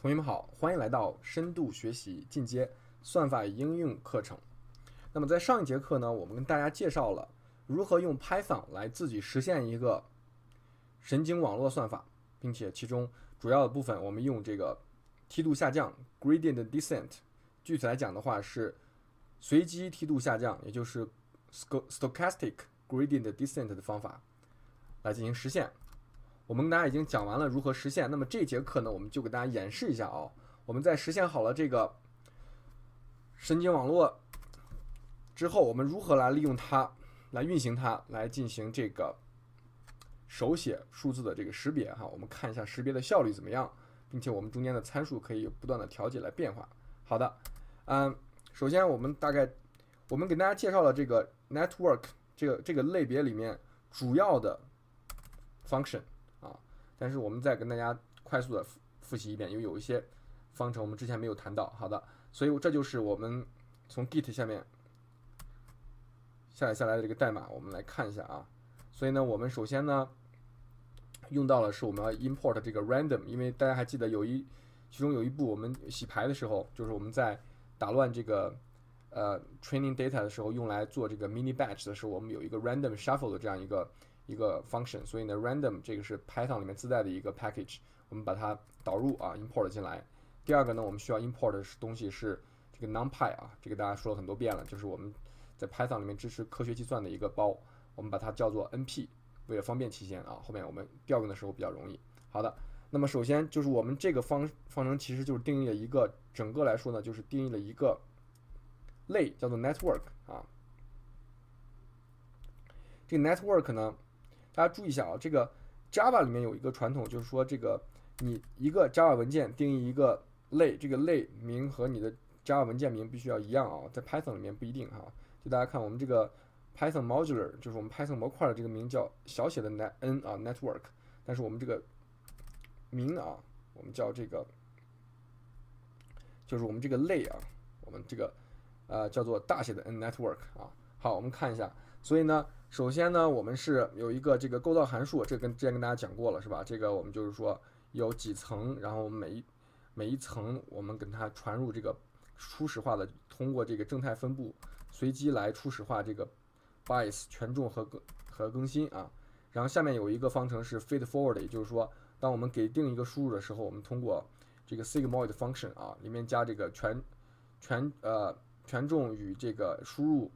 同学们好，欢迎来到深度学习进阶算法应用课程。那么在上一节课呢，我们跟大家介绍了如何用 Python 来自己实现一个神经网络算法，并且其中主要的部分我们用这个梯度下降 （gradient descent），具体来讲的话是随机梯度下降，也就是 stochastic gradient descent 的方法来进行实现。我们跟大家已经讲完了如何实现，那么这节课呢，我们就给大家演示一下啊。我们在实现好了这个神经网络之后，我们如何来利用它来运行它，来进行这个手写数字的这个识别哈。我们看一下识别的效率怎么样，并且我们中间的参数可以不断的调节来变化。好的，嗯，首先我们大概我们给大家介绍了这个 network 这个这个类别里面主要的 function。但是我们再跟大家快速的复复习一遍，因为有一些方程我们之前没有谈到。好的，所以这就是我们从 Git 下面下载下来的这个代码，我们来看一下啊。所以呢，我们首先呢用到了是我们要 import 这个 random，因为大家还记得有一其中有一步我们洗牌的时候，就是我们在打乱这个呃 training data 的时候，用来做这个 mini batch 的时候，我们有一个 random shuffle 的这样一个。一个 function，所以呢，random 这个是 Python 里面自带的一个 package，我们把它导入啊，import 进来。第二个呢，我们需要 import 的东西是这个 NumPy 啊，这个大家说了很多遍了，就是我们在 Python 里面支持科学计算的一个包，我们把它叫做 NP，为了方便起见啊，后面我们调用的时候比较容易。好的，那么首先就是我们这个方方程其实就是定义了一个整个来说呢，就是定义了一个类叫做 network 啊，这个 network 呢。大家注意一下啊，这个 Java 里面有一个传统，就是说这个你一个 Java 文件定义一个类，这个类名和你的 Java 文件名必须要一样啊，在 Python 里面不一定哈。就大家看我们这个 Python modular，就是我们 Python 模块的这个名叫小写的 net n 啊 network，但是我们这个名啊，我们叫这个就是我们这个类啊，我们这个呃叫做大写的 n network 啊。好，我们看一下，所以呢。首先呢，我们是有一个这个构造函数，这跟之前跟大家讲过了，是吧？这个我们就是说有几层，然后每一每一层我们跟它传入这个初始化的，通过这个正态分布随机来初始化这个 bias 权重和更和更新啊。然后下面有一个方程是 feed forward，也就是说，当我们给定一个输入的时候，我们通过这个 sigmoid function 啊，里面加这个权权呃权重与这个输入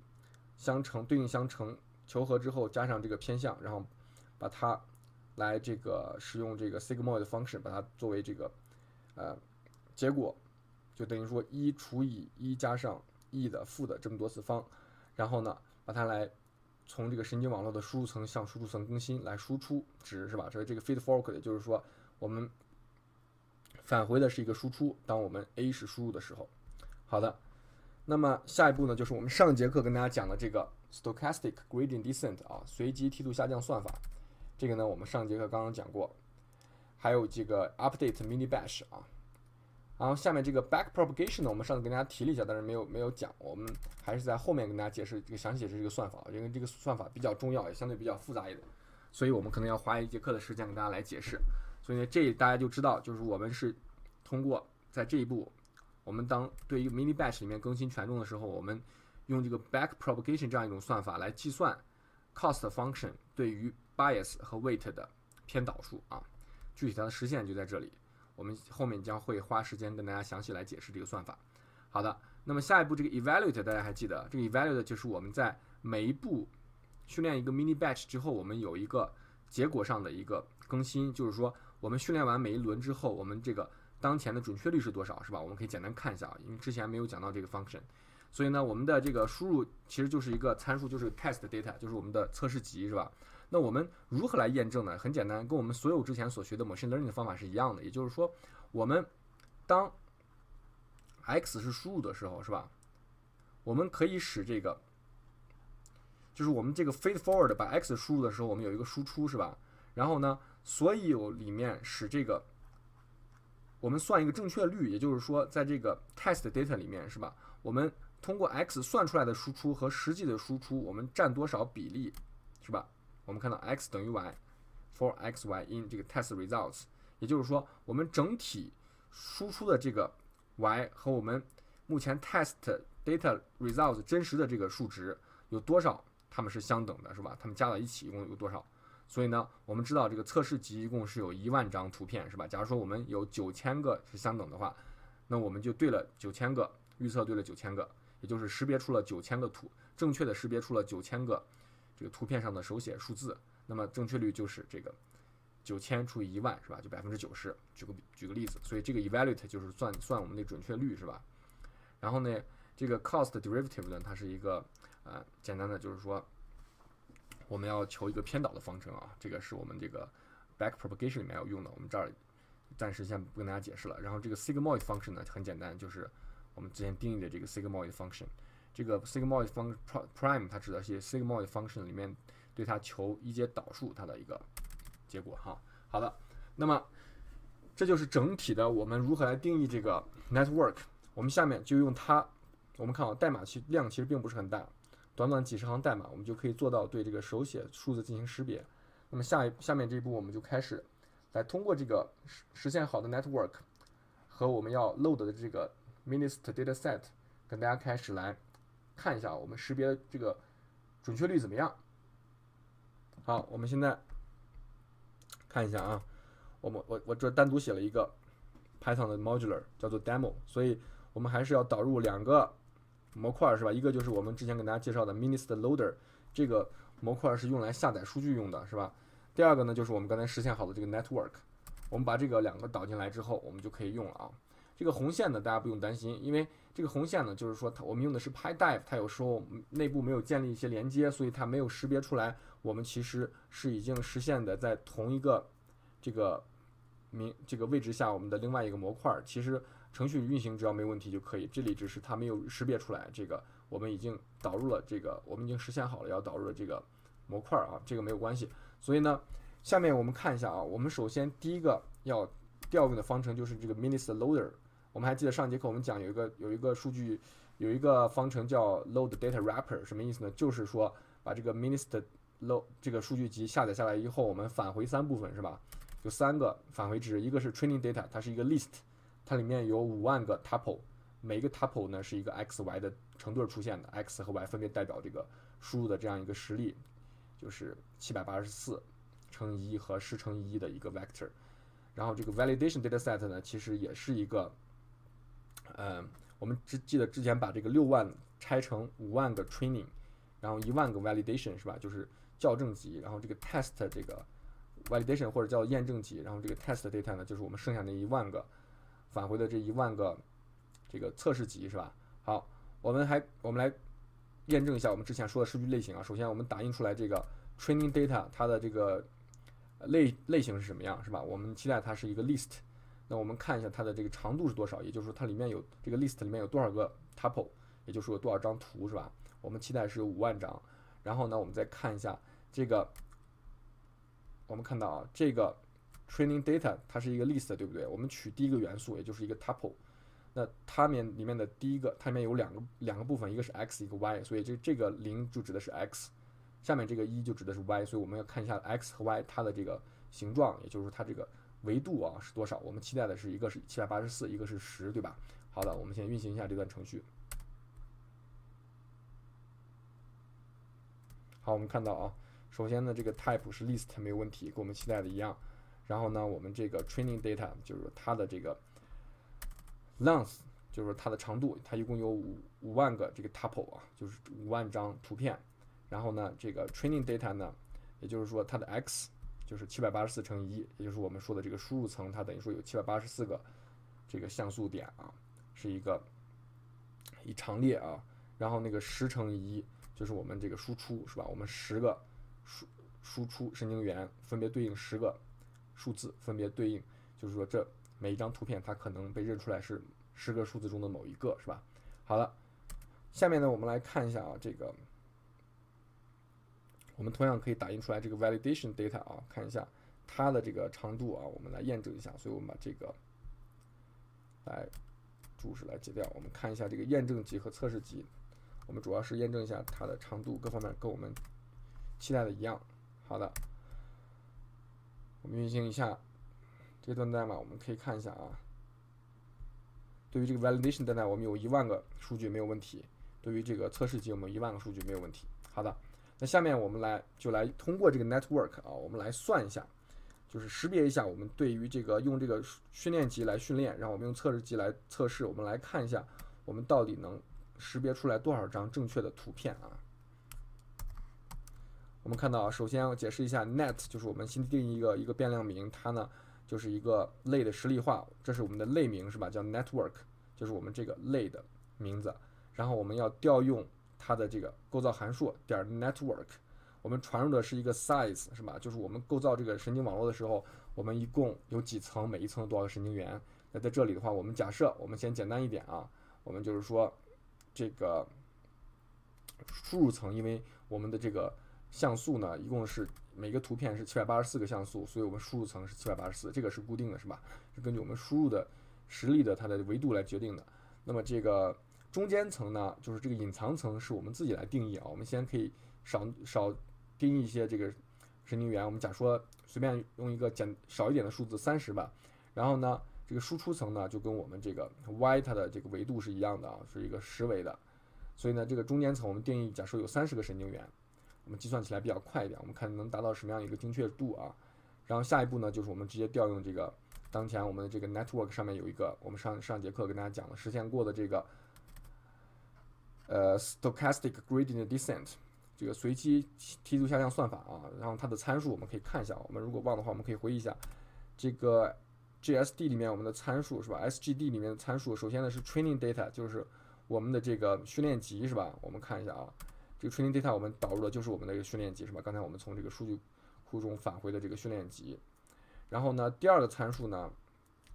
相乘对应相乘。求和之后加上这个偏向，然后把它来这个使用这个 sigmoid function，把它作为这个呃结果，就等于说一除以一加上 e 的负的这么多次方，然后呢把它来从这个神经网络的输入层向输出层更新来输出值是吧？所以这个 feed forward 也就是说我们返回的是一个输出，当我们 a 是输入的时候，好的。那么下一步呢，就是我们上节课跟大家讲的这个 stochastic gradient descent 啊，随机梯度下降算法。这个呢，我们上节课刚刚讲过。还有这个 update mini batch 啊。然后下面这个 back propagation 呢，我们上次跟大家提了一下，但是没有没有讲。我们还是在后面跟大家解释这个详细解释这个算法，因为这个算法比较重要，也相对比较复杂一点，所以我们可能要花一节课的时间跟大家来解释。所以呢，这大家就知道，就是我们是通过在这一步。我们当对于 mini batch 里面更新权重的时候，我们用这个 back propagation 这样一种算法来计算 cost function 对于 bias 和 weight 的偏导数啊。具体它的实现就在这里，我们后面将会花时间跟大家详细来解释这个算法。好的，那么下一步这个 evaluate 大家还记得，这个 evaluate 就是我们在每一步训练一个 mini batch 之后，我们有一个结果上的一个更新，就是说我们训练完每一轮之后，我们这个当前的准确率是多少，是吧？我们可以简单看一下啊，因为之前没有讲到这个 function，所以呢，我们的这个输入其实就是一个参数，就是 test data，就是我们的测试集，是吧？那我们如何来验证呢？很简单，跟我们所有之前所学的 machine learning 的方法是一样的，也就是说，我们当 x 是输入的时候，是吧？我们可以使这个，就是我们这个 feed forward 把 x 输入的时候，我们有一个输出，是吧？然后呢，所以有里面使这个。我们算一个正确率，也就是说，在这个 test data 里面，是吧？我们通过 x 算出来的输出和实际的输出，我们占多少比例，是吧？我们看到 x 等于 y，for x y in 这个 test results，也就是说，我们整体输出的这个 y 和我们目前 test data results 真实的这个数值有多少，它们是相等的，是吧？它们加到一起一共有多少？所以呢，我们知道这个测试集一共是有一万张图片，是吧？假如说我们有九千个是相等的话，那我们就对了九千个预测对了九千个，也就是识别出了九千个图，正确的识别出了九千个这个图片上的手写数字，那么正确率就是这个九千除以一万，是吧？就百分之九十。举个举个例子，所以这个 evaluate 就是算算我们的准确率，是吧？然后呢，这个 cost derivative 呢，它是一个呃简单的，就是说。我们要求一个偏导的方程啊，这个是我们这个 back propagation 里面要用的。我们这儿暂时先不跟大家解释了。然后这个 sigmoid function 呢很简单，就是我们之前定义的这个 sigmoid function。这个 sigmoid function prime 它指的是 sigmoid function 里面对它求一阶导数它的一个结果哈。好的，那么这就是整体的我们如何来定义这个 network。我们下面就用它，我们看啊，代码其量其实并不是很大。短短几十行代码，我们就可以做到对这个手写数字进行识别。那么下一下面这一步，我们就开始来通过这个实实现好的 network 和我们要 load 的这个 Minist dataset，跟大家开始来看一下我们识别这个准确率怎么样。好，我们现在看一下啊，我们我我这单独写了一个 Python 的 modular 叫做 demo，所以我们还是要导入两个。模块是吧？一个就是我们之前给大家介绍的 Minist Loader，这个模块是用来下载数据用的，是吧？第二个呢，就是我们刚才实现好的这个 Network，我们把这个两个导进来之后，我们就可以用了啊。这个红线呢，大家不用担心，因为这个红线呢，就是说它我们用的是 PyDive，它有时候内部没有建立一些连接，所以它没有识别出来我们其实是已经实现的在同一个这个名这个位置下我们的另外一个模块，其实。程序运行只要没问题就可以，这里只是它没有识别出来。这个我们已经导入了，这个我们已经实现好了要导入的这个模块啊，这个没有关系。所以呢，下面我们看一下啊，我们首先第一个要调用的方程就是这个 minister Loader。我们还记得上节课我们讲有一个有一个数据有一个方程叫 Load Data Wrapper，什么意思呢？就是说把这个 minist Load 这个数据集下载下来以后，我们返回三部分是吧？有三个返回值，一个是 Training Data，它是一个 list。它里面有五万个 tuple，每一个 tuple 呢是一个 x y 的成对出现的，x 和 y 分别代表这个输入的这样一个实例，就是七百八十四乘一和十乘一的一个 vector。然后这个 validation dataset 呢，其实也是一个，嗯，我们只记得之前把这个六万拆成五万个 training，然后一万个 validation 是吧？就是校正集，然后这个 test 这个 validation 或者叫验证集，然后这个 test data 呢，就是我们剩下那一万个。返回的这一万个这个测试集是吧？好，我们还我们来验证一下我们之前说的数据类型啊。首先我们打印出来这个 training data 它的这个类类型是什么样是吧？我们期待它是一个 list。那我们看一下它的这个长度是多少，也就是说它里面有这个 list 里面有多少个 tuple，也就是说有多少张图是吧？我们期待是有五万张。然后呢，我们再看一下这个，我们看到啊这个。Training data 它是一个 list，对不对？我们取第一个元素，也就是一个 tuple，那它面里面的第一个，它里面有两个两个部分，一个是 x，一个 y，所以这这个零就指的是 x，下面这个一就指的是 y，所以我们要看一下 x 和 y 它的这个形状，也就是它这个维度啊是多少？我们期待的是一个是七百八十四，一个是十，对吧？好的，我们先运行一下这段程序。好，我们看到啊，首先呢这个 type 是 list 没有问题，跟我们期待的一样。然后呢，我们这个 training data 就是它的这个 length，就是它的长度，它一共有五五万个这个 tuple 啊，就是五万张图片。然后呢，这个 training data 呢，也就是说它的 x 就是七百八十四乘一，也就是我们说的这个输入层，它等于说有七百八十四个这个像素点啊，是一个一长列啊。然后那个十乘一就是我们这个输出是吧？我们十个输输出神经元分别对应十个。数字分别对应，就是说这每一张图片它可能被认出来是十个数字中的某一个，是吧？好了，下面呢我们来看一下啊，这个我们同样可以打印出来这个 validation data 啊，看一下它的这个长度啊，我们来验证一下。所以我们把这个来注释来截掉，我们看一下这个验证集和测试集，我们主要是验证一下它的长度各方面跟我们期待的一样。好的。我们运行一下这段代码，我们可以看一下啊。对于这个 validation data，我们有一万个数据没有问题。对于这个测试集，我们一万个数据没有问题。好的，那下面我们来就来通过这个 network 啊，我们来算一下，就是识别一下我们对于这个用这个训练集来训练，然后我们用测试集来测试，我们来看一下我们到底能识别出来多少张正确的图片啊。我们看到，首先要解释一下 net，就是我们新定义一个一个变量名，它呢就是一个类的实例化，这是我们的类名是吧？叫 network，就是我们这个类的名字。然后我们要调用它的这个构造函数点 network，我们传入的是一个 size 是吧？就是我们构造这个神经网络的时候，我们一共有几层，每一层有多少个神经元？那在这里的话，我们假设我们先简单一点啊，我们就是说这个输入层，因为我们的这个像素呢，一共是每个图片是七百八十四个像素，所以我们输入层是七百八十四，这个是固定的，是吧？是根据我们输入的实例的它的维度来决定的。那么这个中间层呢，就是这个隐藏层是我们自己来定义啊。我们先可以少少定义一些这个神经元，我们假说随便用一个简少一点的数字三十吧。然后呢，这个输出层呢就跟我们这个 y 它的这个维度是一样的啊，是一个十维的。所以呢，这个中间层我们定义假设有三十个神经元，我们计算起来比较快一点，我们看能达到什么样一个精确度啊。然后下一步呢，就是我们直接调用这个当前我们的这个 network 上面有一个我们上上节课跟大家讲了实现过的这个。呃，stochastic gradient descent 这个随机梯度下降算法啊，然后它的参数我们可以看一下。我们如果忘的话，我们可以回忆一下这个 GSD 里面我们的参数是吧？SGD 里面的参数，首先呢是 training data，就是我们的这个训练集是吧？我们看一下啊，这个 training data 我们导入的就是我们的一个训练集是吧？刚才我们从这个数据库中返回的这个训练集。然后呢，第二个参数呢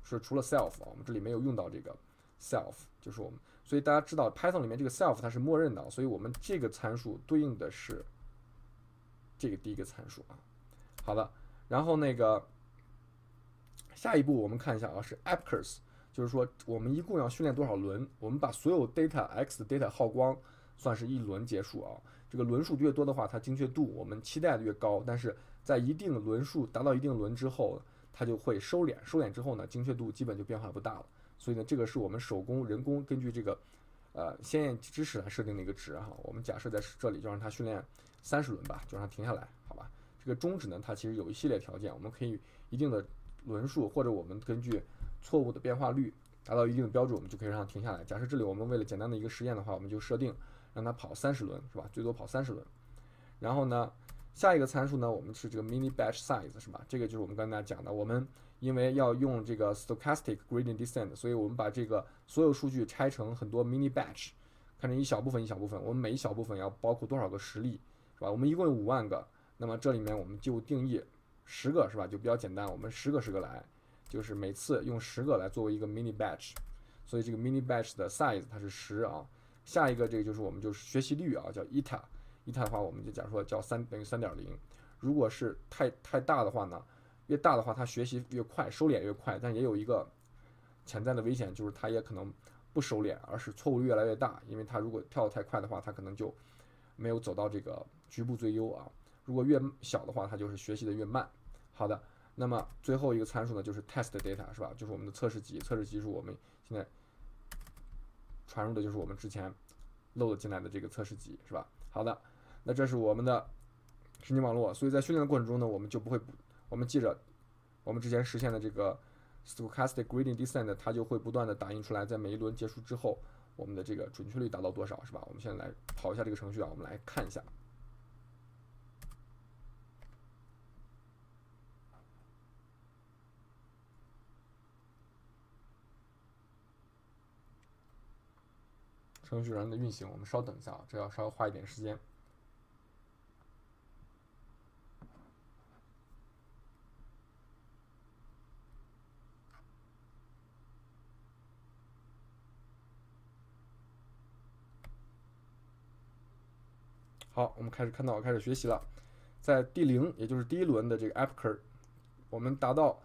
是除了 self，我们这里没有用到这个 self，就是我们。所以大家知道，Python 里面这个 self 它是默认的，所以我们这个参数对应的是这个第一个参数啊。好的，然后那个下一步我们看一下啊，是 Abcurs，就是说我们一共要训练多少轮？我们把所有 data x 的 data 耗光，算是一轮结束啊。这个轮数越多的话，它精确度我们期待的越高，但是在一定轮数达到一定轮之后，它就会收敛，收敛之后呢，精确度基本就变化不大了。所以呢，这个是我们手工人工根据这个，呃，先验知识来设定的一个值哈。我们假设在这里就让它训练三十轮吧，就让它停下来，好吧？这个终止呢，它其实有一系列条件，我们可以一定的轮数，或者我们根据错误的变化率达到一定的标准，我们就可以让它停下来。假设这里我们为了简单的一个实验的话，我们就设定让它跑三十轮，是吧？最多跑三十轮。然后呢，下一个参数呢，我们是这个 mini batch size，是吧？这个就是我们刚才讲的，我们。因为要用这个 stochastic gradient descent，所以我们把这个所有数据拆成很多 mini batch，看成一小部分一小部分。我们每一小部分要包括多少个实例，是吧？我们一共有五万个，那么这里面我们就定义十个，是吧？就比较简单，我们十个十个来，就是每次用十个来作为一个 mini batch，所以这个 mini batch 的 size 它是十啊。下一个这个就是我们就是学习率啊，叫 eta，eta 的话我们就假如说叫三等于三点零，如果是太太大的话呢？越大的话，它学习越快，收敛越快，但也有一个潜在的危险，就是它也可能不收敛，而是错误越来越大。因为它如果跳得太快的话，它可能就没有走到这个局部最优啊。如果越小的话，它就是学习的越慢。好的，那么最后一个参数呢，就是 test data 是吧？就是我们的测试集，测试集是我们现在传入的，就是我们之前漏了进来的这个测试集是吧？好的，那这是我们的神经网络，所以在训练的过程中呢，我们就不会。我们记着，我们之前实现的这个 stochastic gradient descent，它就会不断的打印出来，在每一轮结束之后，我们的这个准确率达到多少，是吧？我们现在来跑一下这个程序啊，我们来看一下。程序员的运行，我们稍等一下啊，这要稍微花一点时间。好，我们开始看到开始学习了，在第零，也就是第一轮的这个 Apker，我们达到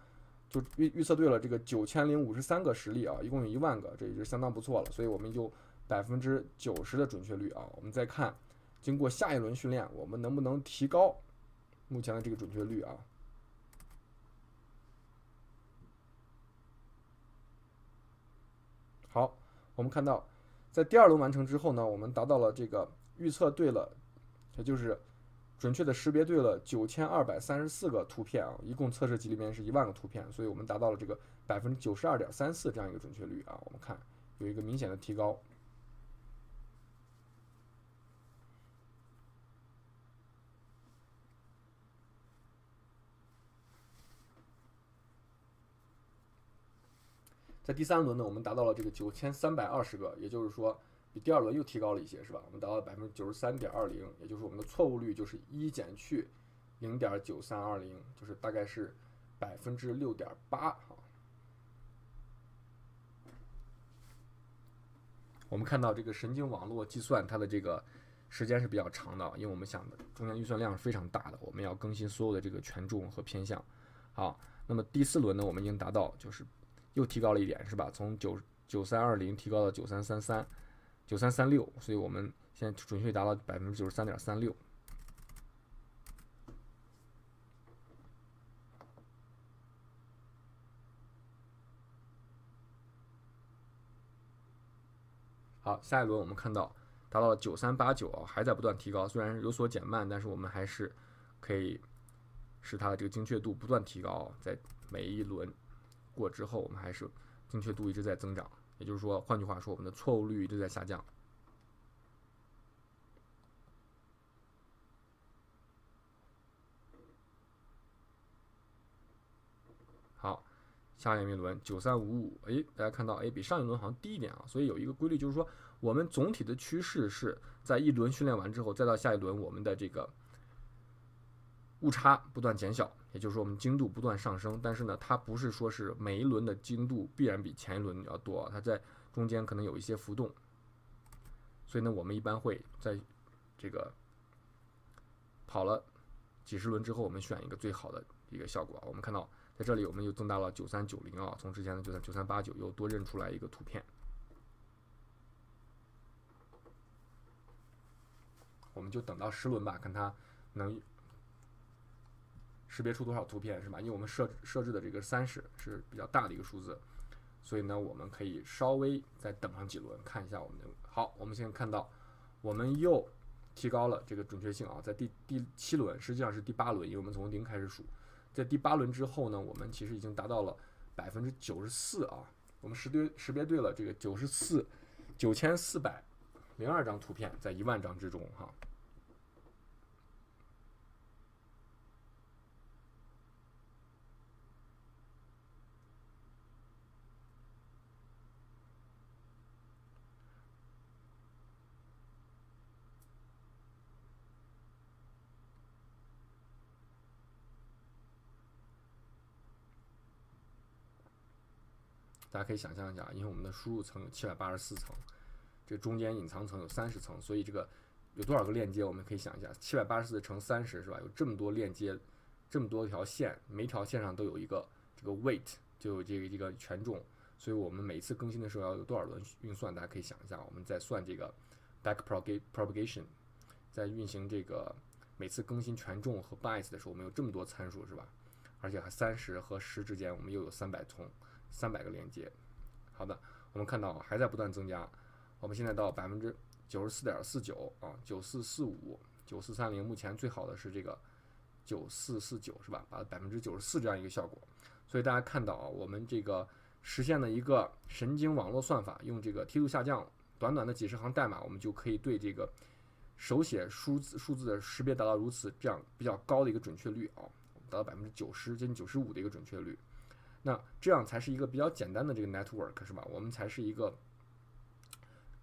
就预预测对了这个九千零五十三个实例啊，一共有一万个，这已经相当不错了，所以我们就百分之九十的准确率啊。我们再看，经过下一轮训练，我们能不能提高目前的这个准确率啊？好，我们看到，在第二轮完成之后呢，我们达到了这个预测对了，也就是准确的识别对了九千二百三十四个图片啊，一共测试集里面是一万个图片，所以我们达到了这个百分之九十二点三四这样一个准确率啊，我们看有一个明显的提高。在第三轮呢，我们达到了这个九千三百二十个，也就是说比第二轮又提高了一些，是吧？我们达到百分之九十三点二零，也就是我们的错误率就是一减去零点九三二零，就是大概是百分之六点八。我们看到这个神经网络计算它的这个时间是比较长的，因为我们想的中间预算量是非常大的，我们要更新所有的这个权重和偏向。好，那么第四轮呢，我们已经达到就是。又提高了一点，是吧？从九九三二零提高到九三三三、九三三六，所以我们现在准确率达到百分之九十三点三六。好，下一轮我们看到达到了九三八九啊，还在不断提高，虽然有所减慢，但是我们还是可以使它的这个精确度不断提高，在每一轮。过之后，我们还是精确度一直在增长，也就是说，换句话说，我们的错误率一直在下降。好，下面一轮九三五五，哎，大家看到，哎，比上一轮好像低一点啊，所以有一个规律，就是说，我们总体的趋势是在一轮训练完之后，再到下一轮，我们的这个。误差不断减小，也就是说我们精度不断上升。但是呢，它不是说是每一轮的精度必然比前一轮要多，它在中间可能有一些浮动。所以呢，我们一般会在这个跑了几十轮之后，我们选一个最好的一个效果。我们看到在这里，我们又增大了九三九零啊，从之前的九三九三八九又多认出来一个图片。我们就等到十轮吧，看它能。识别出多少图片是吧？因为我们设设置的这个三十是比较大的一个数字，所以呢，我们可以稍微再等上几轮，看一下我们的。好，我们现在看到，我们又提高了这个准确性啊，在第第七轮，实际上是第八轮，因为我们从零开始数，在第八轮之后呢，我们其实已经达到了百分之九十四啊，我们识对识别对了这个九十四九千四百零二张图片，在一万张之中哈。大家可以想象一下，因为我们的输入层有七百八十四层，这中间隐藏层有三十层，所以这个有多少个链接？我们可以想一下，七百八十四乘三十是吧？有这么多链接，这么多条线，每条线上都有一个这个 weight，就有这个这个权重，所以我们每次更新的时候要有多少轮运算？大家可以想一下，我们在算这个 back propagation，在运行这个每次更新权重和 bytes 的时候，我们有这么多参数是吧？而且还三十和十之间，我们又有三百重。三百个连接，好的，我们看到还在不断增加，我们现在到百分之九十四点四九啊，九四四五、九四三零，目前最好的是这个九四四九，是吧？把百分之九十四这样一个效果，所以大家看到啊，我们这个实现了一个神经网络算法，用这个梯度下降，短短的几十行代码，我们就可以对这个手写数字数字的识别达到如此这样比较高的一个准确率啊，达到百分之九十接近九十五的一个准确率。那这样才是一个比较简单的这个 network 是吧？我们才是一个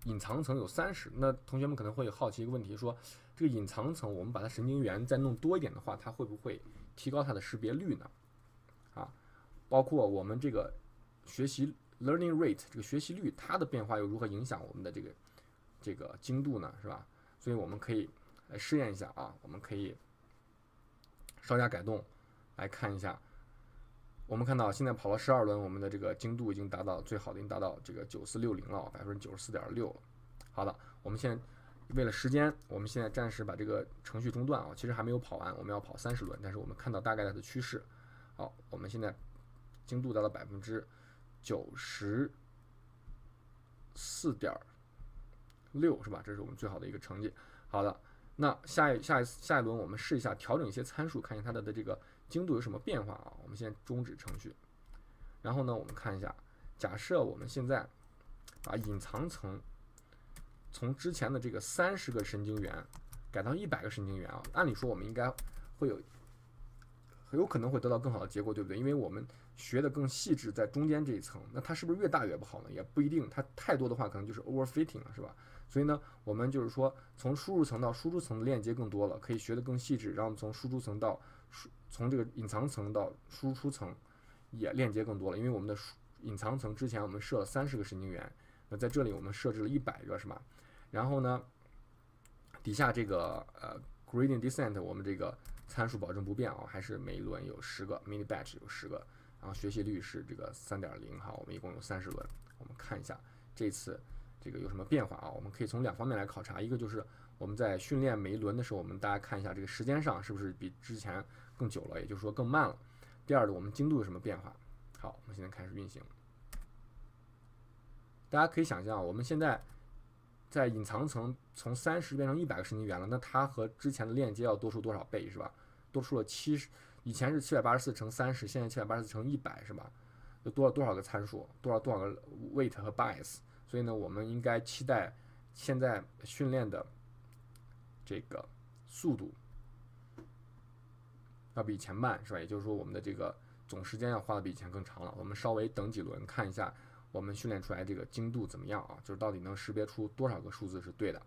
隐藏层有三十。那同学们可能会好奇一个问题，说这个隐藏层我们把它神经元再弄多一点的话，它会不会提高它的识别率呢？啊，包括我们这个学习 learning rate 这个学习率，它的变化又如何影响我们的这个这个精度呢？是吧？所以我们可以来试验一下啊，我们可以稍加改动来看一下。我们看到现在跑了十二轮，我们的这个精度已经达到最好的，已经达到这个九四六零了，百分之九十四点六了。好的，我们现在为了时间，我们现在暂时把这个程序中断啊，其实还没有跑完，我们要跑三十轮，但是我们看到大概它的趋势。好，我们现在精度达到百分之九十四点六是吧？这是我们最好的一个成绩。好的，那下一下一下一轮我们试一下调整一些参数，看一下它的的这个精度有什么变化啊？我们先终止程序，然后呢，我们看一下，假设我们现在把隐藏层从之前的这个三十个神经元改到一百个神经元啊，按理说我们应该会有很有可能会得到更好的结果，对不对？因为我们学的更细致，在中间这一层，那它是不是越大越不好呢？也不一定，它太多的话可能就是 overfitting 了，是吧？所以呢，我们就是说从输入层到输出层的链接更多了，可以学得更细致，然后从输出层到输从这个隐藏层到输出层也链接更多了，因为我们的输隐藏层之前我们设了三十个神经元，那在这里我们设置了一百个，是吧？然后呢，底下这个呃 gradient descent 我们这个参数保证不变啊，还是每一轮有十个 mini batch 有十个。然后学习率是这个三点零哈，我们一共有三十轮，我们看一下这次这个有什么变化啊？我们可以从两方面来考察，一个就是我们在训练每一轮的时候，我们大家看一下这个时间上是不是比之前更久了，也就是说更慢了。第二个，我们精度有什么变化？好，我们现在开始运行。大家可以想象，我们现在在隐藏层从三十变成一百个神经元了，那它和之前的链接要多出多少倍是吧？多出了七十。以前是七百八十四乘三十，现在七百八十四乘一百是吧？有多少多少个参数，多少多少个 weight 和 bias？所以呢，我们应该期待现在训练的这个速度要比以前慢是吧？也就是说，我们的这个总时间要花的比以前更长了。我们稍微等几轮，看一下我们训练出来这个精度怎么样啊？就是到底能识别出多少个数字是对的。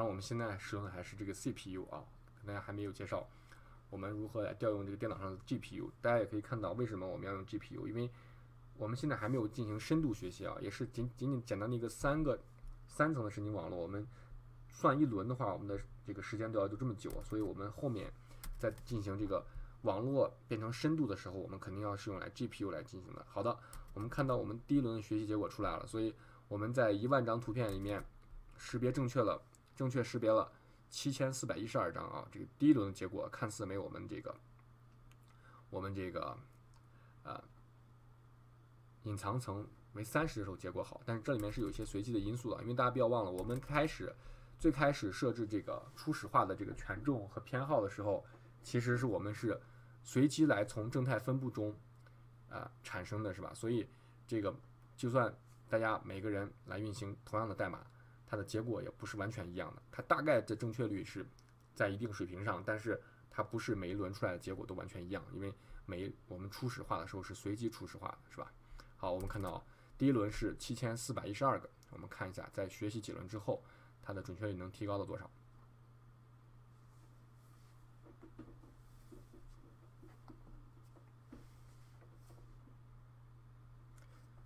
当然，我们现在使用的还是这个 CPU 啊，跟大家还没有介绍我们如何来调用这个电脑上的 GPU。大家也可以看到，为什么我们要用 GPU？因为我们现在还没有进行深度学习啊，也是仅仅仅简单的一个三个三层的神经网络。我们算一轮的话，我们的这个时间都要就这么久，所以我们后面在进行这个网络变成深度的时候，我们肯定要是用来 GPU 来进行的。好的，我们看到我们第一轮的学习结果出来了，所以我们在一万张图片里面识别正确了。正确识别了七千四百一十二张啊，这个第一轮的结果看似没有我们这个我们这个呃隐藏层为三十的时候结果好，但是这里面是有一些随机的因素的，因为大家不要忘了，我们开始最开始设置这个初始化的这个权重和偏好的时候，其实是我们是随机来从正态分布中啊产生的是吧？所以这个就算大家每个人来运行同样的代码。它的结果也不是完全一样的，它大概的正确率是在一定水平上，但是它不是每一轮出来的结果都完全一样，因为每我们初始化的时候是随机初始化的，是吧？好，我们看到第一轮是七千四百一十二个，我们看一下在学习几轮之后，它的准确率能提高到多少？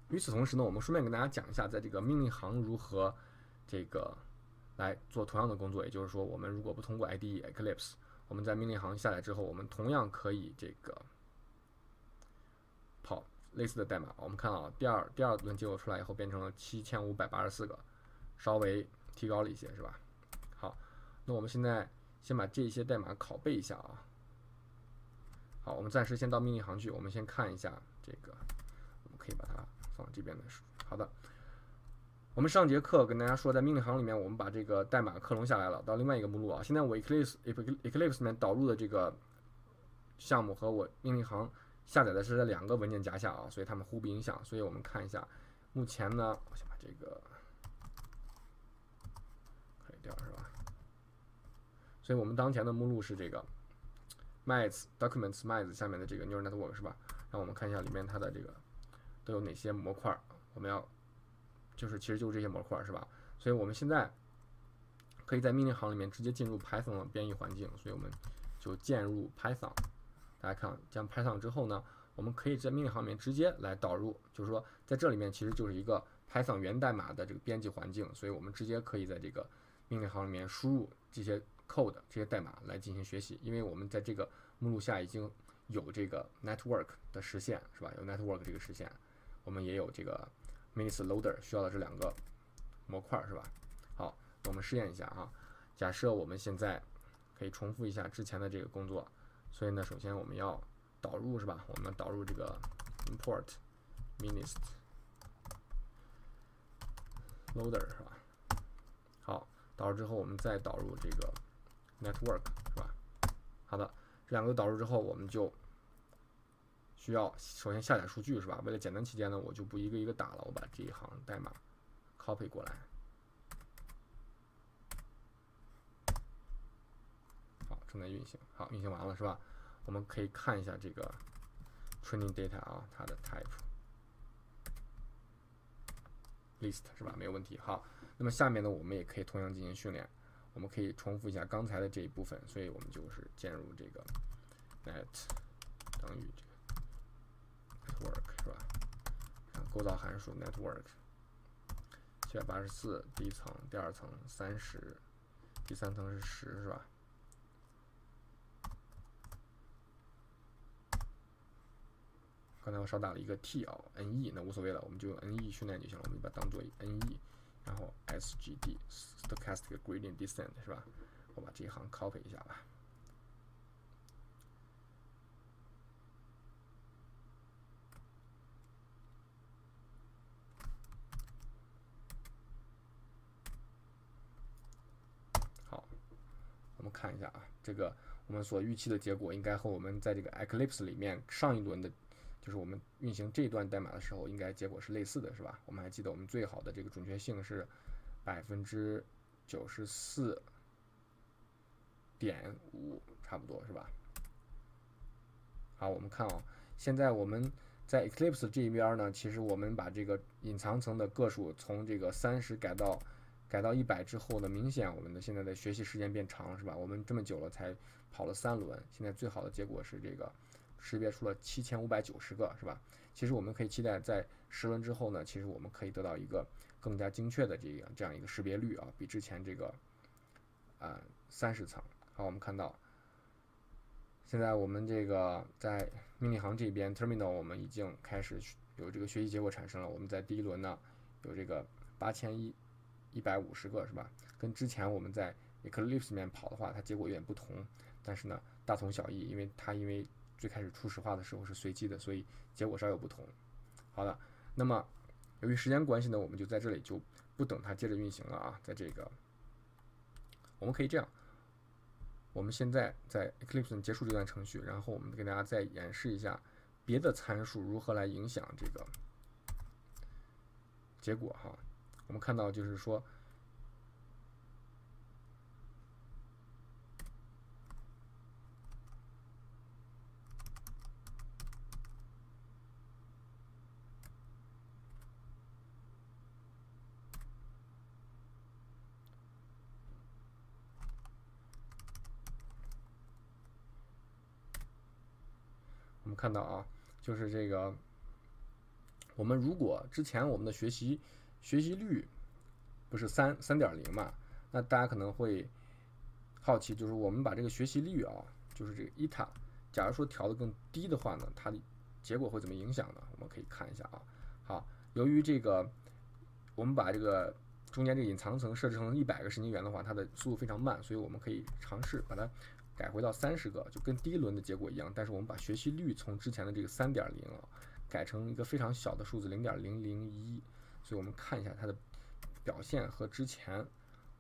与此同时呢，我们顺便跟大家讲一下，在这个命令行如何。这个来做同样的工作，也就是说，我们如果不通过 IDE Eclipse，我们在命令行下来之后，我们同样可以这个跑类似的代码。我们看啊，第二第二轮结果出来以后，变成了七千五百八十四个，稍微提高了一些，是吧？好，那我们现在先把这些代码拷贝一下啊。好，我们暂时先到命令行去，我们先看一下这个，我们可以把它放这边的。好的。我们上节课跟大家说，在命令行里面，我们把这个代码克隆下来了，到另外一个目录啊。现在我 Eclipse Eclipse 里面导入的这个项目和我命令行下载的是在两个文件夹下啊，所以它们互不影响。所以我们看一下，目前呢，我先把这个可以掉是吧？所以我们当前的目录是这个 Math Documents Math 下面的这个 Neural Network 是吧？让我们看一下里面它的这个都有哪些模块，我们要。就是其实就是这些模块是吧？所以我们现在可以在命令行里面直接进入 Python 的编译环境，所以我们就键入 Python。大家看，将 Python 之后呢，我们可以在命令行里面直接来导入，就是说在这里面其实就是一个 Python 源代码的这个编辑环境，所以我们直接可以在这个命令行里面输入这些 code 这些代码来进行学习，因为我们在这个目录下已经有这个 network 的实现，是吧？有 network 这个实现，我们也有这个 minutes loader 需要的这两个模块，是吧？好，我们试验一下啊。假设我们现在可以重复一下之前的这个工作，所以呢，首先我们要导入，是吧？我们导入这个 import minutes loader，是吧？好，导入之后，我们再导入这个 network，是吧？好的，这两个导入之后，我们就需要首先下载数据，是吧？为了简单起见呢，我就不一个一个打了，我把这一行代码 copy 过来。好，正在运行。好，运行完了，是吧？我们可以看一下这个 training data 啊，它的 type list 是吧？没有问题。好，那么下面呢，我们也可以同样进行训练。我们可以重复一下刚才的这一部分，所以我们就是进入这个 net 等于这个 network 是吧？看构造函数 network 七百八十四，第一层，第二层三十，第三层是十，是吧？刚才我少打了一个 t 啊，ne 那无所谓了，我们就用 ne 训练就行了，我们把它当做 ne，然后 sgd stochastic gradient descent 是吧？我把这一行 copy 一下吧。好，我我们看一下啊，这个我们所预期的结果应该和我们在这个 Eclipse 里面上一轮的。就是我们运行这段代码的时候，应该结果是类似的，是吧？我们还记得我们最好的这个准确性是百分之九十四点五，差不多是吧？好，我们看啊，现在我们在 Eclipse 这一边呢，其实我们把这个隐藏层的个数从这个三十改到改到一百之后呢，明显我们的现在的学习时间变长了，是吧？我们这么久了才跑了三轮，现在最好的结果是这个。识别出了七千五百九十个，是吧？其实我们可以期待在十轮之后呢，其实我们可以得到一个更加精确的这个这样一个识别率啊，比之前这个啊三十层。好，我们看到现在我们这个在命令行这边 terminal 我们已经开始有这个学习结果产生了。我们在第一轮呢有这个八千一一百五十个，是吧？跟之前我们在 Eclipse 里面跑的话，它结果有点不同，但是呢大同小异，因为它因为最开始初始化的时候是随机的，所以结果稍有不同。好的，那么由于时间关系呢，我们就在这里就不等它接着运行了啊。在这个，我们可以这样，我们现在在 Eclipse 结束这段程序，然后我们给大家再演示一下别的参数如何来影响这个结果哈。我们看到就是说。我们看到啊，就是这个，我们如果之前我们的学习学习率不是三三点零嘛，那大家可能会好奇，就是我们把这个学习率啊，就是这个 eta，假如说调的更低的话呢，它的结果会怎么影响呢？我们可以看一下啊。好，由于这个我们把这个中间这个隐藏层设置成一百个神经元的话，它的速度非常慢，所以我们可以尝试把它。改回到三十个，就跟第一轮的结果一样，但是我们把学习率从之前的这个三点零啊，改成一个非常小的数字零点零零一，所以我们看一下它的表现和之前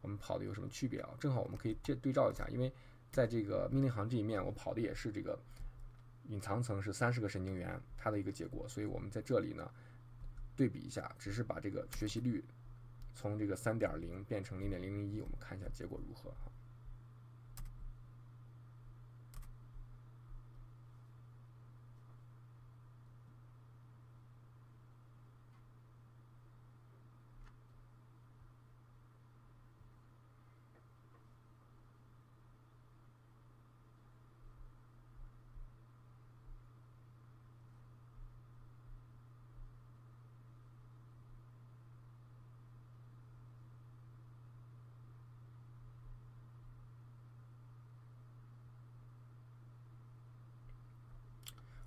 我们跑的有什么区别啊？正好我们可以这对照一下，因为在这个命令行这一面，我跑的也是这个隐藏层是三十个神经元，它的一个结果，所以我们在这里呢对比一下，只是把这个学习率从这个三点零变成零点零零一，我们看一下结果如何哈。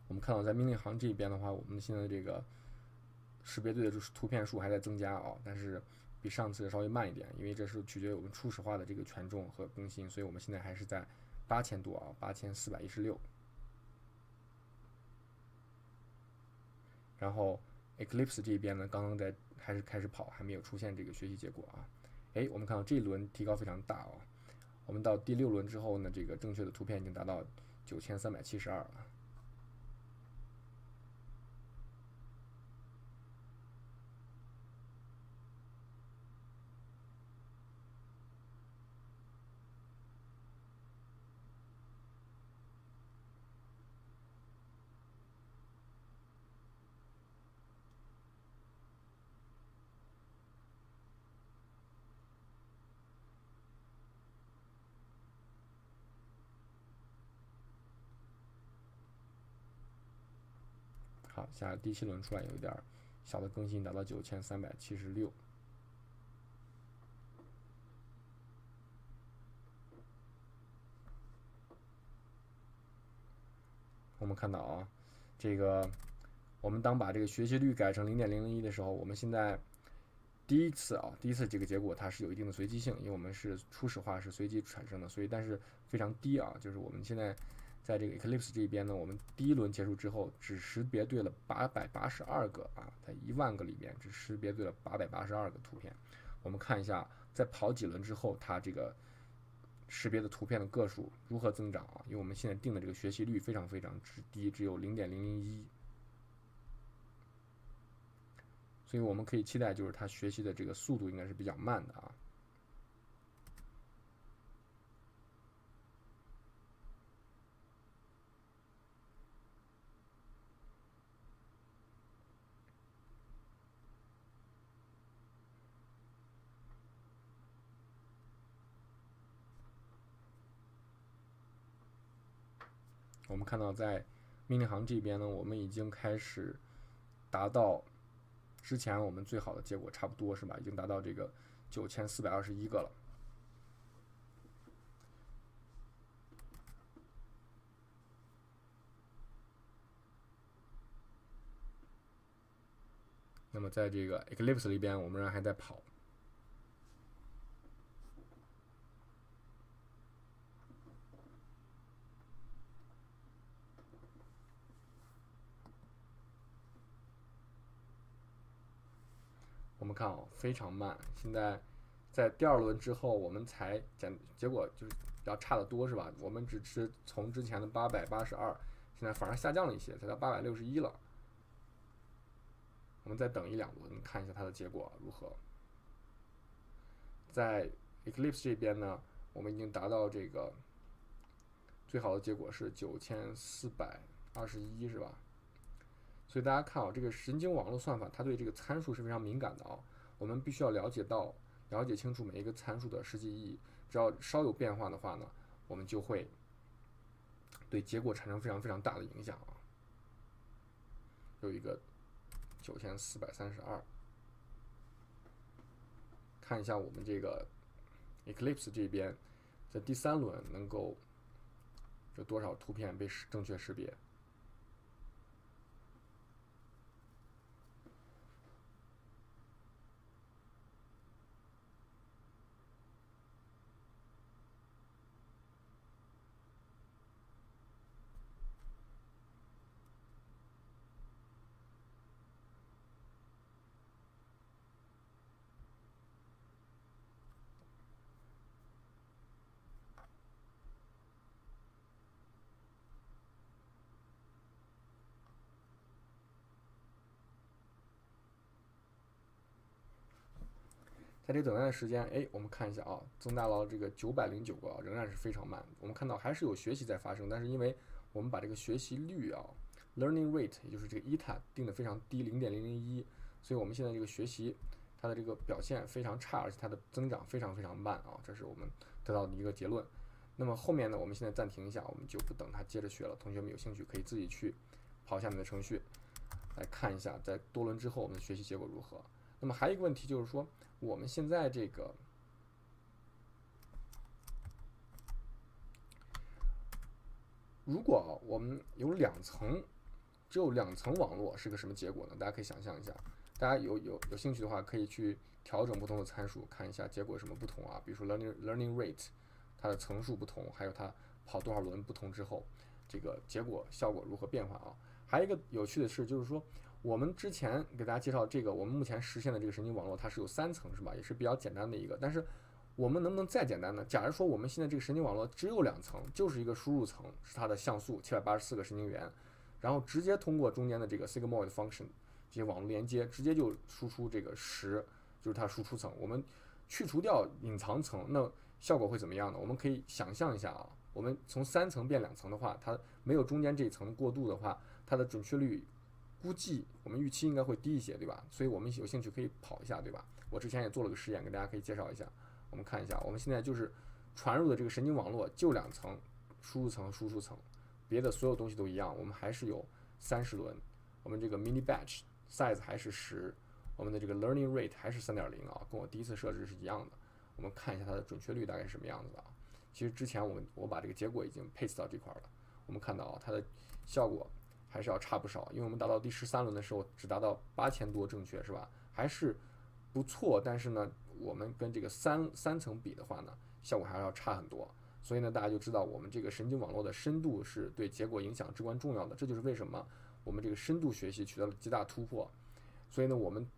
我们看到在命令行这边的话，我们现在这个识别对的就是图片数还在增加啊，但是比上次稍微慢一点，因为这是取决于我们初始化的这个权重和更新，所以我们现在还是在八千多啊，八千四百一十六。然后 Eclipse 这边呢，刚刚在还是开始跑，还没有出现这个学习结果啊。哎，我们看到这一轮提高非常大啊。我们到第六轮之后呢，这个正确的图片已经达到九千三百七十二了。好，下第七轮出来有一点小的更新，达到九千三百七十六。我们看到啊，这个我们当把这个学习率改成零点零零一的时候，我们现在第一次啊，第一次这个结果它是有一定的随机性，因为我们是初始化是随机产生的，所以但是非常低啊，就是我们现在。在这个 Eclipse 这边呢，我们第一轮结束之后，只识别对了八百八十二个啊，在一万个里面只识别对了八百八十二个图片。我们看一下，在跑几轮之后，它这个识别的图片的个数如何增长啊？因为我们现在定的这个学习率非常非常之低，只有零点零零一，所以我们可以期待，就是它学习的这个速度应该是比较慢的啊。看到，在命令行这边呢，我们已经开始达到之前我们最好的结果，差不多是吧？已经达到这个九千四百二十一个了。那么，在这个 Eclipse 里边，我们仍然还在跑。看啊，非常慢。现在在第二轮之后，我们才减，结果就是比较差的多，是吧？我们只是从之前的八百八十二，现在反而下降了一些，才到八百六十一了。我们再等一两轮，看一下它的结果如何。在 Eclipse 这边呢，我们已经达到这个最好的结果是九千四百二十一，是吧？所以大家看啊，这个神经网络算法它对这个参数是非常敏感的啊。我们必须要了解到、了解清楚每一个参数的实际意义。只要稍有变化的话呢，我们就会对结果产生非常非常大的影响啊。有一个九千四百三十二，看一下我们这个 Eclipse 这边在第三轮能够有多少图片被识正确识别。这等待的时间，哎，我们看一下啊，增大到这个九百零九个，仍然是非常慢。我们看到还是有学习在发生，但是因为我们把这个学习率啊，learning rate，也就是这个 eta 定的非常低，零点零零一，所以我们现在这个学习它的这个表现非常差，而且它的增长非常非常慢啊，这是我们得到的一个结论。那么后面呢，我们现在暂停一下，我们就不等它接着学了。同学们有兴趣可以自己去跑下面的程序来看一下，在多轮之后我们的学习结果如何。那么还有一个问题就是说。我们现在这个，如果我们有两层只有两层网络是个什么结果呢？大家可以想象一下，大家有有有兴趣的话，可以去调整不同的参数，看一下结果有什么不同啊。比如说 learning learning rate，它的层数不同，还有它跑多少轮不同之后，这个结果效果如何变化啊？还有一个有趣的是，就是说我们之前给大家介绍这个，我们目前实现的这个神经网络，它是有三层是吧？也是比较简单的一个，但是。我们能不能再简单呢？假如说我们现在这个神经网络只有两层，就是一个输入层是它的像素七百八十四个神经元，然后直接通过中间的这个 sigmoid function 这些网络连接，直接就输出这个十，就是它输出层。我们去除掉隐藏层，那效果会怎么样呢？我们可以想象一下啊，我们从三层变两层的话，它没有中间这一层过渡的话，它的准确率估计我们预期应该会低一些，对吧？所以我们有兴趣可以跑一下，对吧？我之前也做了个实验，给大家可以介绍一下。我们看一下，我们现在就是传入的这个神经网络就两层，输入层输出层，别的所有东西都一样。我们还是有三十轮，我们这个 mini batch size 还是十，我们的这个 learning rate 还是三点零啊，跟我第一次设置是一样的。我们看一下它的准确率大概是什么样子的啊？其实之前我们我把这个结果已经 paste 到这块了，我们看到啊，它的效果还是要差不少，因为我们达到第十三轮的时候只达到八千多正确是吧？还是不错，但是呢。我们跟这个三三层比的话呢，效果还是要差很多。所以呢，大家就知道我们这个神经网络的深度是对结果影响至关重要的。这就是为什么我们这个深度学习取得了极大突破。所以呢，我们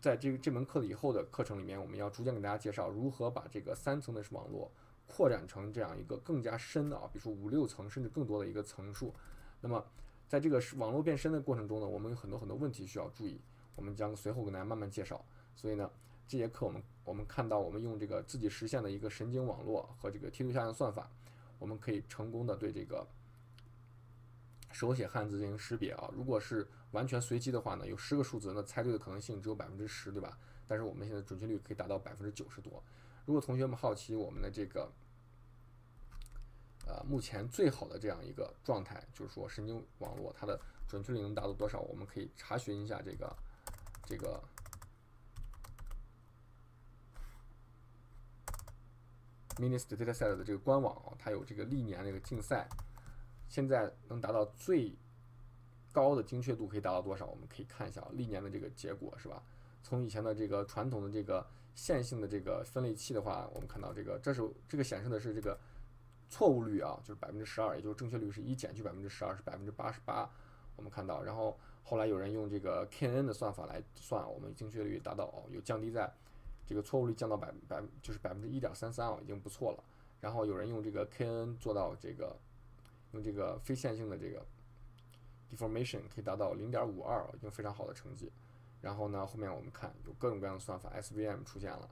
在这个这门课以后的课程里面，我们要逐渐给大家介绍如何把这个三层的网络扩展成这样一个更加深的啊，比如说五六层甚至更多的一个层数。那么在这个网络变身的过程中呢，我们有很多很多问题需要注意，我们将随后跟大家慢慢介绍。所以呢。这节课我们我们看到，我们用这个自己实现的一个神经网络和这个梯度下降算法，我们可以成功的对这个手写汉字进行识别啊。如果是完全随机的话呢，有十个数字，那猜对的可能性只有百分之十，对吧？但是我们现在准确率可以达到百分之九十多。如果同学们好奇我们的这个呃目前最好的这样一个状态，就是说神经网络它的准确率能达到多少，我们可以查询一下这个这个。MINIST DataSet 的这个官网啊，它有这个历年那个竞赛，现在能达到最高的精确度可以达到多少？我们可以看一下，历年的这个结果是吧？从以前的这个传统的这个线性的这个分类器的话，我们看到这个，这是这个显示的是这个错误率啊，就是百分之十二，也就是正确率是一减去百分之十二是百分之八十八。我们看到，然后后来有人用这个 KNN 的算法来算，我们精确率达到有降低在。这个错误率降到百百就是百分之一点三三啊，已经不错了。然后有人用这个 KNN 做到这个，用这个非线性的这个 deformation 可以达到零点五二，已经非常好的成绩。然后呢，后面我们看有各种各样的算法，SVM 出现了。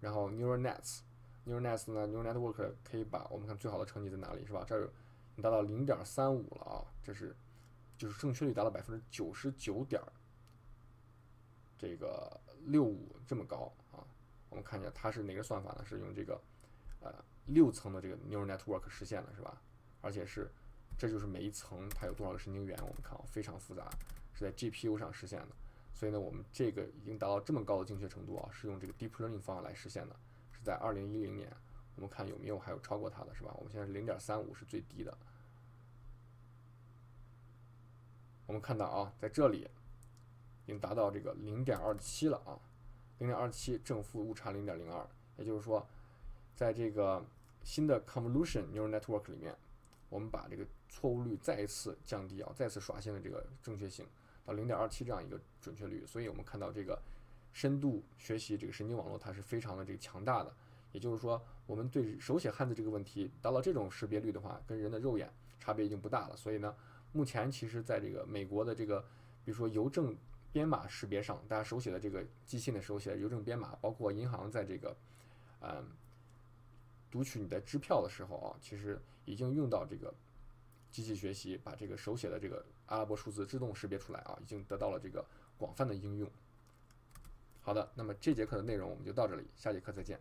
然后 neural nets Neural Nets 呢，Neural Network 可以把我们看最好的成绩在哪里是吧？这儿达到零点三五了啊，这是就是正确率达到百分之九十九点这个六五这么高啊。我们看一下它是哪个算法呢？是用这个呃六层的这个 neural network 实现的，是吧？而且是这就是每一层它有多少个神经元？我们看啊，非常复杂，是在 GPU 上实现的。所以呢，我们这个已经达到这么高的精确程度啊，是用这个 deep learning 方法来实现的，在二零一零年。我们看有没有还有超过它的，是吧？我们现在是零点三五是最低的。我们看到啊，在这里已经达到这个零点二七了啊。零点二七正负误差零点零二，也就是说，在这个新的 convolution neural network 里面，我们把这个错误率再一次降低啊，再次刷新了这个正确性到零点二七这样一个准确率。所以我们看到这个深度学习这个神经网络它是非常的这个强大的。也就是说，我们对手写汉字这个问题达到这种识别率的话，跟人的肉眼差别已经不大了。所以呢，目前其实在这个美国的这个，比如说邮政。编码识别上，大家手写的这个机信的手写邮政编码，包括银行在这个，嗯，读取你的支票的时候啊，其实已经用到这个机器学习，把这个手写的这个阿拉伯数字自动识别出来啊，已经得到了这个广泛的应用。好的，那么这节课的内容我们就到这里，下节课再见。